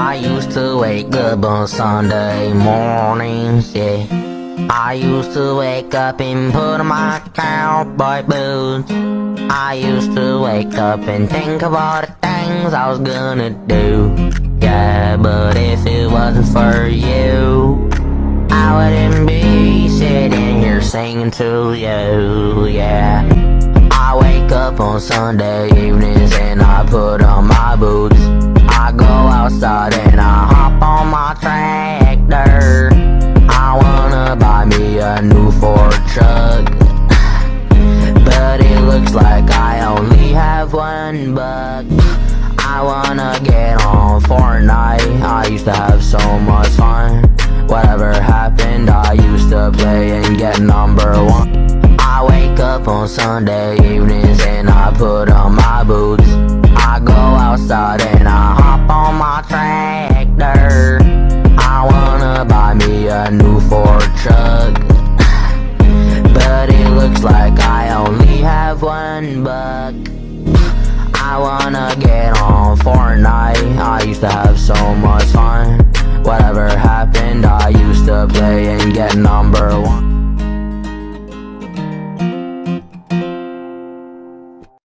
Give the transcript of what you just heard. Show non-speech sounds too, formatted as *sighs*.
I used to wake up on Sunday mornings, yeah. I used to wake up and put on my cowboy boots. I used to wake up and think of all the things I was gonna do. Yeah, but if it wasn't for you, I wouldn't be sitting here singing to you, yeah. I wake up on Sunday evenings and I put on my boots. And I hop on my tractor. I wanna buy me a new Ford truck. *sighs* But it looks like I only have one buck. I wanna get on Fortnite. I used to have so much fun. Whatever happened, I used to play and get number one. I wake up on Sunday evenings and I put on my boots. I go outside and tractor. I wanna buy me a new Ford truck. But it looks like I only have one buck. I wanna get on Fortnite. I used to have so much